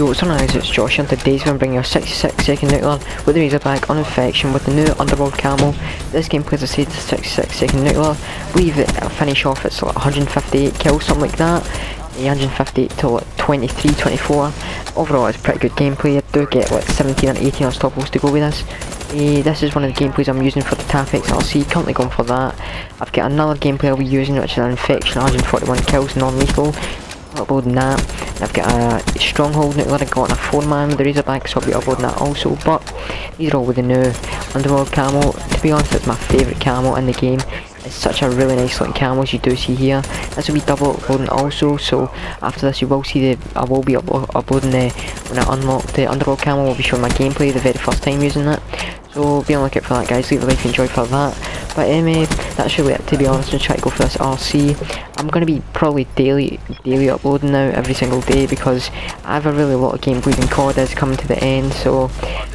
Yo, what's on guys, it's Josh and today's going to bring you a 66 second nuclear with the Razorback on infection with the new Underworld camo. This gameplay as I said, 66 second nuclear. Believe it finish off it's like 158 kills, something like that. 158 to like 23, 24. Overall it's pretty good gameplay, I do get like 17 and 18 unstoppables to go with this. Uh, this is one of the gameplays I'm using for the TapX RC, currently going for that. I've got another gameplay I'll be using which is an infection, 141 kills, non-lethal uploading that. I've got a stronghold nuclear I got a 4 man with the Razorback so I'll be uploading that also but these are all with the new Underworld camo. To be honest it's my favourite camo in the game. It's such a really nice looking camo as you do see here. This will be double uploading also so after this you will see the I will be up uploading the when I unlock the Underworld camo will be showing my gameplay the very first time using it. So be on the lookout for that guys, leave a like if you enjoyed for that. But anyway, that's really it to be honest and try to go for this RC. I'm going to be probably daily daily uploading now every single day because I have a really lot of gameplays and COD is coming to the end so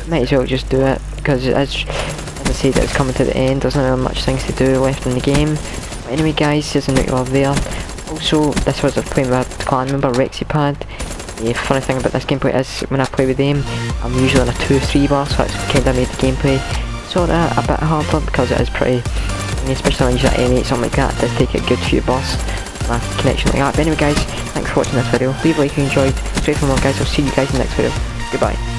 might as well just do it because as, as I said it's coming to the end, there's not really much things to do left in the game. But anyway guys, there's a nuclear there. Also, this was a playing with a clan member, Rexipad. The funny thing about this gameplay is when I play with them, I'm usually on a 2-3 bar, so that's kind of made the gameplay sort of a bit harder because it is pretty, especially when you use an M8 something like that, does take a good few bursts my connection like that. But anyway guys, thanks for watching this video. Leave a like if you enjoyed. Straight for more guys, I'll see you guys in the next video. Goodbye.